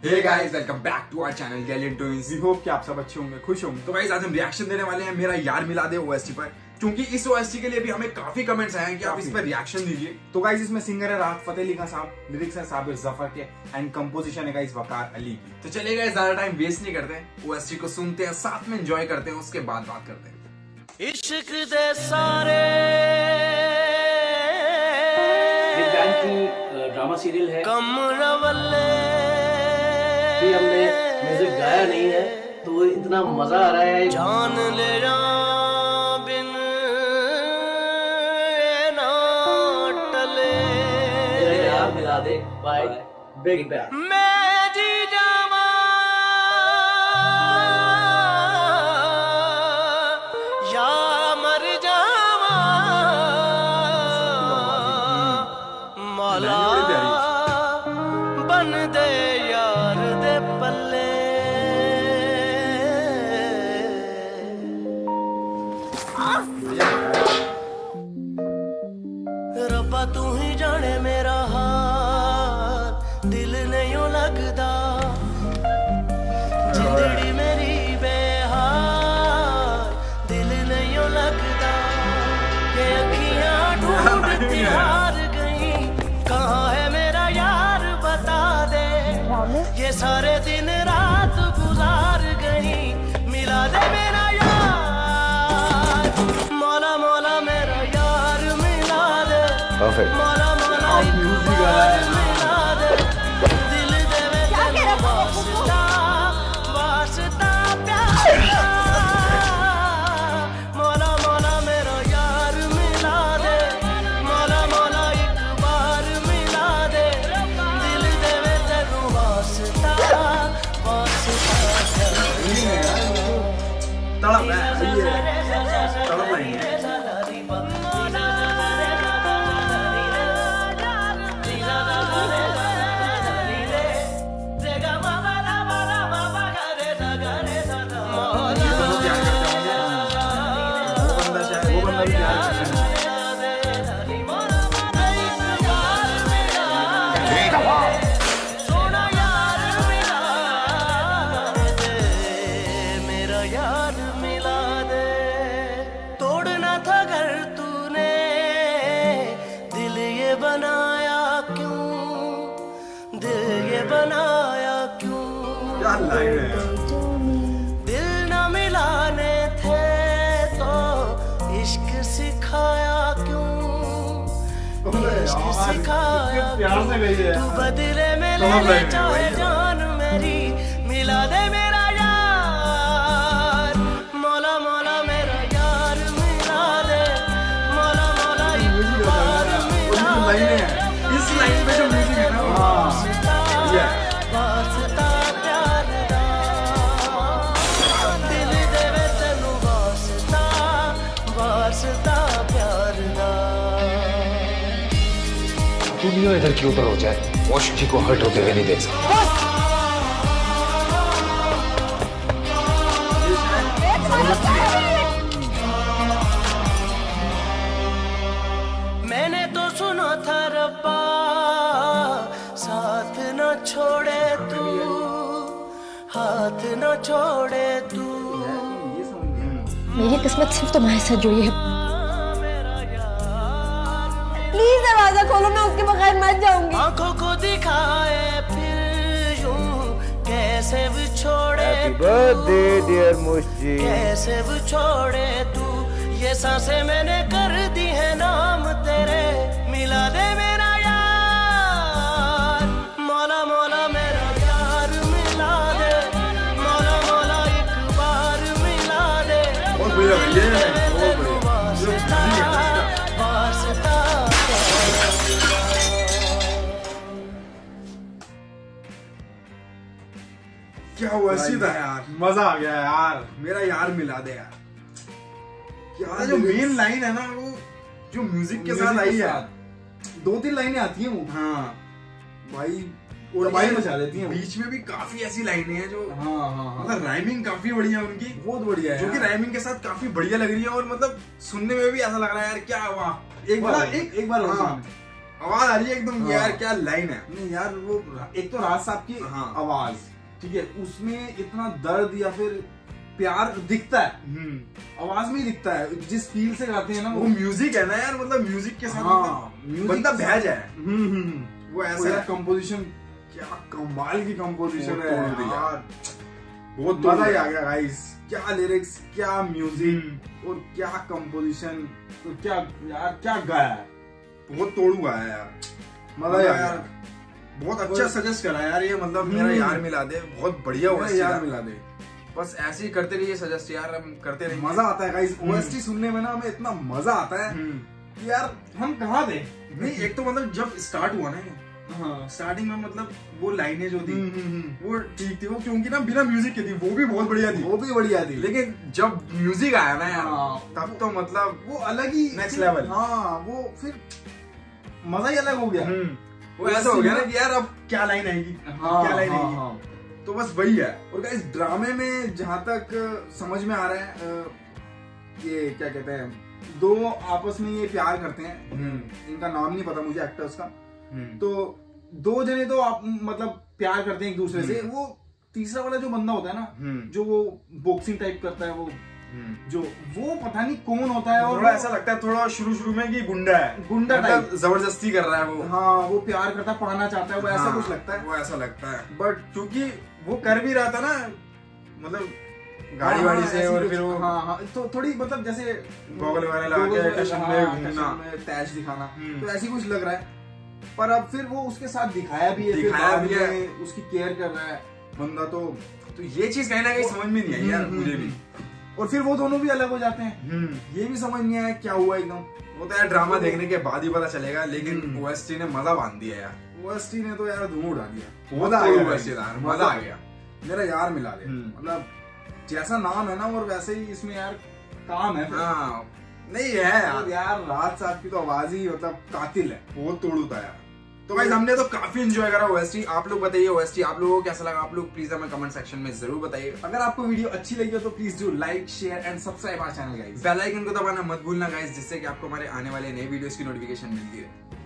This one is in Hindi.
Hey guys, welcome back to our channel Gallant Twins. We hope कि आप सब अच्छे होंगे खुश होंगे। तो गाइस आज हम रिएक्शन देने वाले हैं मेरा यार मिला दे ओएसटी पर। क्योंकि इस ओएसटी के लिए भी हमें काफ़ी कमेंट्स आए हैं कि आप इस पर रिएक्शन दीजिए। तो गाइस इसमें सिंगर है राहत फतेह अली खान साहब लिरिक्स है साबिर ज़फ़र के एंड कंपोजिशन है गाइस वकार अली की। तो चलिए गाइस ज़्यादा टाइम वेस्ट नहीं करते ओएसटी को सुनते हैं साथ में एंजॉय करते हैं उसके बाद बात करते हैं। इश्क दे सारे। की ड्रामा सीरियल है। भी हमने म्यूज़िक गाया नहीं है तो इतना मज़ा आ रहा है। जान ले बिन ना टले। मेरा यार मिला दे। बाय बिग बैंग हार गई। कहाँ है मेरा यार बता दे। ये सारे दिन रात गुजार गई। मिला दे मेरा यार। मौला मौला मेरा यार मिला दे। मौला मौला तड़प है ये तड़प लाइन है ये क्या लाइन है। दिल न मिलाने थे तो इश्क सिखाया क्यों? इश्क सिखाया तू बदले में ले जाए जान मेरी दुनिया इधर के ऊपर हो जाए वॉशिंगटन को हर्ट होते हुए नहीं देख सकता। मैंने तो सुना था रब्बा साथ न छोड़े तू हाथ न छोड़े तू। मेरी किस्मत सिर्फ़ तुम्हारे साथ जुड़ी है। दरवाज़ा खोलो मैं उसके बगैर मर जाऊँगी। आँखों को दिखाए फिर यूँ कैसे छोड़े बर्थडे डियर मुझे कैसे भी छोड़े तू? ये साँसें मैंने कर क्या हुआ सीधा? यार मज़ा आ गया यार। मेरा यार मिला दे यार। क्या जो मेन लाइन है ना वो जो म्यूज़िक के साथ आई है। दो तीन लाइनें आती हैं वो। हाँ। भाई और भाई मचा देती हैं बीच में भी काफ़ी ऐसी लाइनें हैं जो हाँ हाँ हाँ। मतलब राइमिंग काफ़ी बढ़िया है उनकी। बहुत बढ़िया है जो कि राइमिंग के साथ काफ़ी बढ़िया लग रही है और मतलब सुनने में भी ऐसा लग रहा है यार क्या हुआ? एक बार एक एक बार हाँ। आवाज़ आ रही है एकदम हाँ। यार क्या लाइन है? नहीं यार वो एक तो राज साहब की हाँ। आवाज़। ठीक है उसमें इतना दर्द या फिर प्यार दिखता है। हम्म। आवाज़ में ही दिखता है। जिस फील से गाते हैं ना वो। वो म्यूज़िक है ना यार मतलब म्यूज़िक के साथ हाँ, मतलब बंदा साथ- जाए। हम्म, हम्म। वो ऐसा है। कंपोजिशन क्या कमाल की कंपोजिशन है यार। बहुत मज़ा ही आ गया गाइस क्या लिरिक्स क्या म्यूज़िक और क्या कंपोजिशन और क्या यार क्या गाया है? बहुत तोड़ हुआ है यार। मज़ा ही आ यार गया। बहुत अच्छा सजेस्ट करा यार ये मतलब मेरा हम्म। यार मिला दे बहुत बढ़िया OST यार मिला दे। बस ऐसे ही करते रहिए सजेस्ट यार हम करते रहिए। मज़ा आता है गाइस हम्म। ओएसटी सुनने में ना हमें इतना मज़ा आता है हम्म। कि यार हम कहाँ थे? नहीं एक तो मतलब जब स्टार्ट हुआ ना हाँ। स्टार्टिंग में मतलब वो लाइनें जो थी हम्म, हम्म, हम्म। वो ठीक थी वो क्योंकि ना बिना म्यूज़िक के थी वो भी बहुत बढ़िया थी। वो भी बढ़िया थी। लेकिन जब म्यूज़िक आया ना यार हाँ। तब तो मतलब वो अलग ही नेक्स्ट लेवल हाँ वो फिर मज़ा ही अलग हो गया। वो ऐसा हो गया ना कि यार अब क्या लाइन आएगी हाँ क्या लाइन हाँ, आएगी हाँ। तो बस वही है और गाइस ड्रामे में जहाँ तक समझ में आ रहा है ये क्या कहते हैं दो आपस में ये प्यार करते हैं हम्म। इनका नाम नहीं पता मुझे एक्टर्स का हम्म। तो दो जने तो आप मतलब प्यार करते हैं एक दूसरे से हम्म। वो तीसरा वाला जो बंदा होता है ना। जो वो बॉक्सिंग टाइप करता है वो। जो वो पता नहीं कौन होता है और ऐसा लगता है थोड़ा शुरू शुरू में कि गुंडा है। गुंडा मतलब ज़बरदस्ती कर रहा है वो। हाँ वो प्यार करता है पाना चाहता है वो ऐसा हाँ, कुछ लगता है। वो ऐसा लगता है। बट क्योंकि वो कर भी रहा था ना मतलब गाड़ी हाँ, वाड़ी हाँ, से और फिर वो हाँ हाँ तो थोड़ी मतलब जैसे गॉगल वगैरह लगा के गॉगल- टशन हाँ, में घूमना। तैश दिखाना। हम्म। तो ऐसी कुछ लग रहा है। पर अब फिर वो उसके साथ दिखाया भी है दिखाया भी है। उसकी केयर कर रहा है। बंदा तो तो ये चीज़ कहीं ना कहीं समझ में नहीं आई यार हम्म, मुझे हम्म, भी। हम्म। और फिर वो दोनों भी अलग हो जाते हैं। हम्म। ये भी समझ नहीं आया क्या हुआ एकदम। वो तो यार ड्रामा देखने के बाद ही पता चलेगा लेकिन हम्म। ओएसटी ने मज़ा बाँध दिया यार। ओएसटी ने तो यार धूम उड़ा दिया। बहुत मज़ा आ गया मज़ा आ गया। मेरा यार मिला दे। हम्म। मतलब जैसा नाम है ना और वैसे ही इसमें यार काम है हाँ नहीं है यार। यार राज साहब की तो आवाज़ ही मतलब कातिल है। बहुत तोड़ होता यार। तो भाई हमने तो काफ़ी एंजॉय करा ओएसटी आप लोग बताइए ओएसटी आप लोगों को कैसा लगा? आप लोग प्लीज़ हमें कमेंट सेक्शन में ज़रूर बताइए। अगर आपको वीडियो अच्छी लगी हो तो please do like share and subscribe our channel guys bell icon को दबाना मत भूलना गाइस जिससे कि आपको हमारे आने वाले नए वीडियोस की नोटिफिकेशन मिलती है